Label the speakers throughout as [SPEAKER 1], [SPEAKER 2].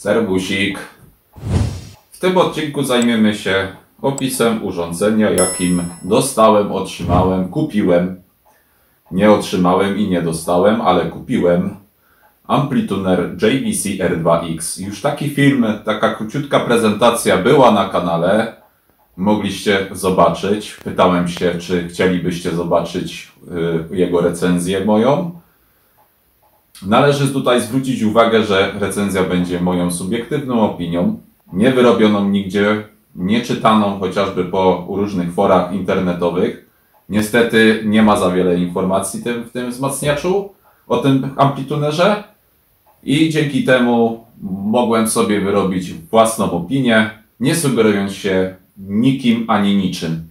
[SPEAKER 1] Serwusik. W tym odcinku zajmiemy się opisem urządzenia, jakim dostałem, otrzymałem, kupiłem. Nie otrzymałem i nie dostałem, ale kupiłem. Amplituner JVC R2X. Już taki film, taka króciutka prezentacja była na kanale. Mogliście zobaczyć. Pytałem się, czy chcielibyście zobaczyć y, jego recenzję moją. Należy tutaj zwrócić uwagę, że recenzja będzie moją subiektywną opinią, nie wyrobioną nigdzie, nie czytaną chociażby po różnych forach internetowych. Niestety nie ma za wiele informacji w tym wzmacniaczu, o tym amplitunerze i dzięki temu mogłem sobie wyrobić własną opinię, nie sugerując się nikim ani niczym.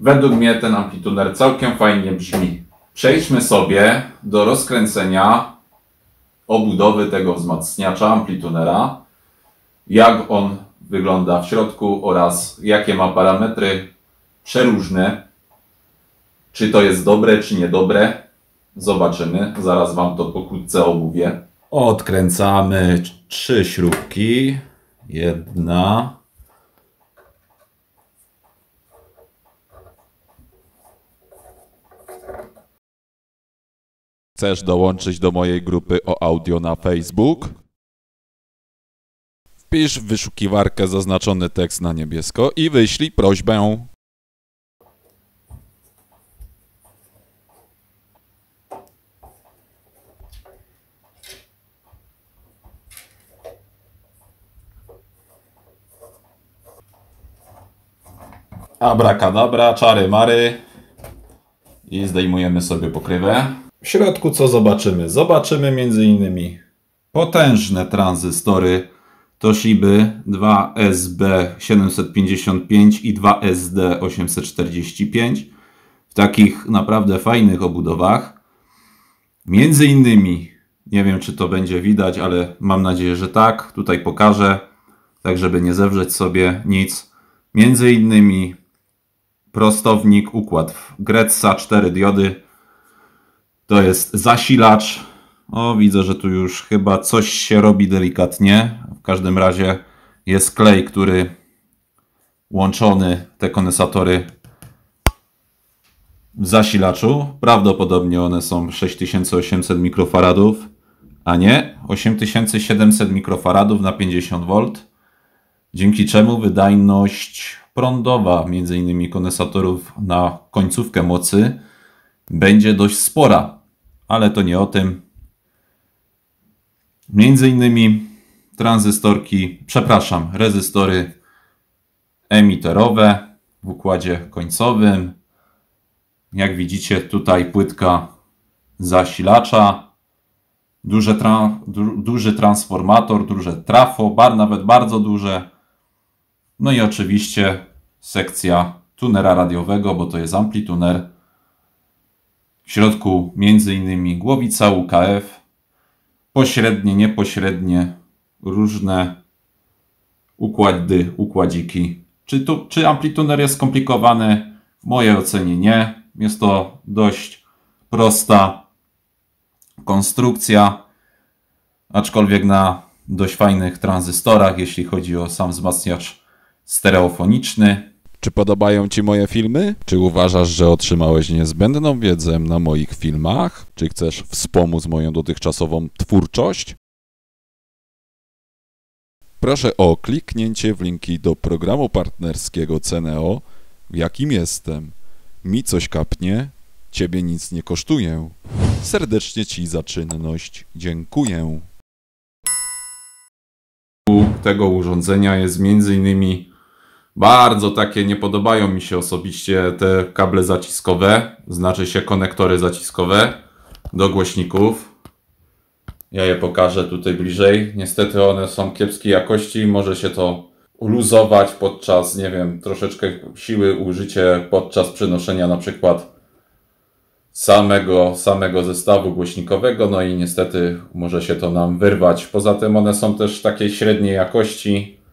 [SPEAKER 1] Według mnie ten amplituner całkiem fajnie brzmi. Przejdźmy sobie do rozkręcenia obudowy tego wzmacniacza amplitunera, jak on wygląda w środku oraz jakie ma parametry przeróżne. Czy to jest dobre, czy niedobre, zobaczymy. Zaraz Wam to pokrótce omówię. Odkręcamy trzy śrubki. Jedna.
[SPEAKER 2] Chcesz dołączyć do mojej grupy o audio na Facebook? Wpisz w wyszukiwarkę zaznaczony tekst na niebiesko i wyślij prośbę.
[SPEAKER 1] Abracadabra, czary mary. I zdejmujemy sobie pokrywę. W środku co zobaczymy? Zobaczymy m.in. potężne tranzystory Toshiby 2SB755 i 2SD845 w takich naprawdę fajnych obudowach. Między innymi, nie wiem czy to będzie widać, ale mam nadzieję, że tak. Tutaj pokażę, tak żeby nie zewrzeć sobie nic. Między innymi prostownik, układ Gretza, 4 diody. To jest zasilacz. O, widzę, że tu już chyba coś się robi delikatnie. W każdym razie jest klej, który łączony, te kondensatory w zasilaczu. Prawdopodobnie one są 6800 mikrofaradów, a nie 8700 mikrofaradów na 50 V. Dzięki czemu wydajność prądowa, między innymi kondensatorów na końcówkę mocy, będzie dość spora, ale to nie o tym. Między innymi tranzystorki, przepraszam, rezystory emiterowe w układzie końcowym. Jak widzicie, tutaj płytka zasilacza, duże tra du duży transformator, duże trafo, bar nawet bardzo duże. No i oczywiście sekcja tunera radiowego, bo to jest amplituner. W środku innymi głowica UKF, pośrednie, niepośrednie, różne układy, układziki. Czy, tu, czy amplituner jest skomplikowany? W mojej ocenie nie. Jest to dość prosta konstrukcja, aczkolwiek na dość fajnych tranzystorach, jeśli chodzi o sam wzmacniacz stereofoniczny.
[SPEAKER 2] Czy podobają Ci moje filmy? Czy uważasz, że otrzymałeś niezbędną wiedzę na moich filmach? Czy chcesz wspomóc moją dotychczasową twórczość? Proszę o kliknięcie w linki do programu partnerskiego Ceneo, w jakim jestem. Mi coś kapnie, Ciebie nic nie kosztuje. Serdecznie Ci za czynność dziękuję.
[SPEAKER 1] tego urządzenia jest między innymi bardzo takie, nie podobają mi się osobiście te kable zaciskowe, znaczy się konektory zaciskowe do głośników. Ja je pokażę tutaj bliżej. Niestety one są kiepskiej jakości, może się to uluzować podczas, nie wiem, troszeczkę siły użycie podczas przenoszenia na przykład samego, samego zestawu głośnikowego, no i niestety może się to nam wyrwać. Poza tym one są też takiej średniej jakości.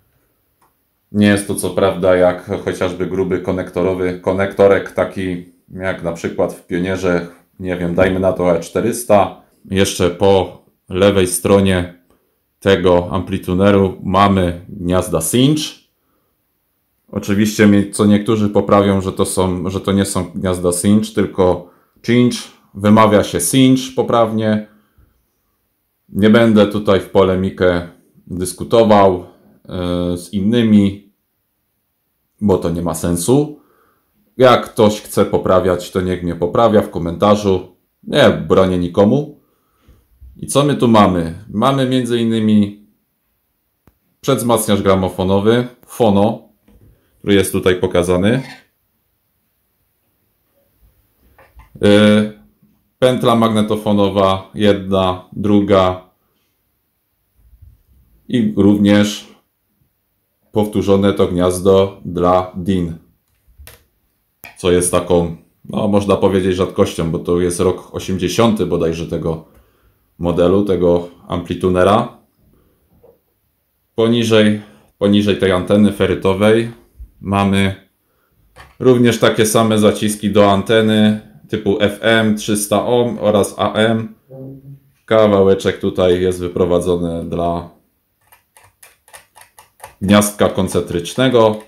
[SPEAKER 1] Nie jest to co prawda jak chociażby gruby konektorowy konektorek, taki jak na przykład w Pionierze, nie wiem, dajmy na to E400. Jeszcze po lewej stronie tego amplituneru mamy gniazda cinch. Oczywiście co niektórzy poprawią, że to, są, że to nie są gniazda cinch, tylko cinch. Wymawia się cinch poprawnie. Nie będę tutaj w polemikę dyskutował z innymi, bo to nie ma sensu. Jak ktoś chce poprawiać, to niech mnie poprawia w komentarzu. Nie bronię nikomu. I co my tu mamy? Mamy między innymi przedwzmacniacz gramofonowy, fono, który jest tutaj pokazany. Yy, Pętla magnetofonowa, jedna, druga i również powtórzone to gniazdo dla DIN, co jest taką, no można powiedzieć rzadkością, bo to jest rok 80 bodajże tego modelu, tego amplitunera. Poniżej, poniżej tej anteny ferytowej mamy również takie same zaciski do anteny typu FM 300 ohm oraz AM. Kawałeczek tutaj jest wyprowadzony dla gniazdka koncentrycznego.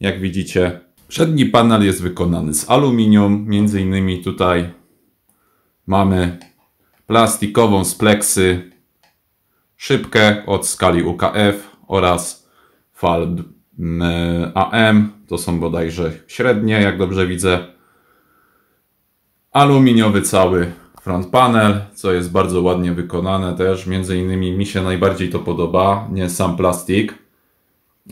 [SPEAKER 1] Jak widzicie, przedni panel jest wykonany z aluminium. Między innymi tutaj mamy plastikową z pleksy szybkę od skali UKF oraz fal mm, AM. To są bodajże średnie, jak dobrze widzę. Aluminiowy cały front panel, co jest bardzo ładnie wykonane też. Między innymi mi się najbardziej to podoba, nie sam plastik,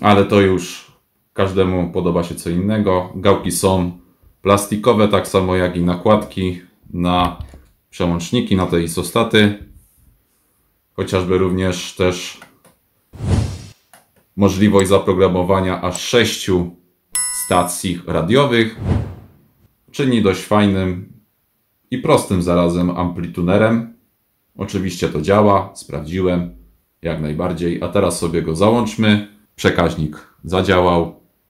[SPEAKER 1] ale to już każdemu podoba się co innego. Gałki są plastikowe, tak samo jak i nakładki na przełączniki, na te isostaty. Chociażby również też możliwość zaprogramowania aż 6 stacji radiowych. Czyni dość fajnym i prostym zarazem amplitunerem. Oczywiście to działa, sprawdziłem jak najbardziej. A teraz sobie go załączmy. Przekaźnik zadziałał.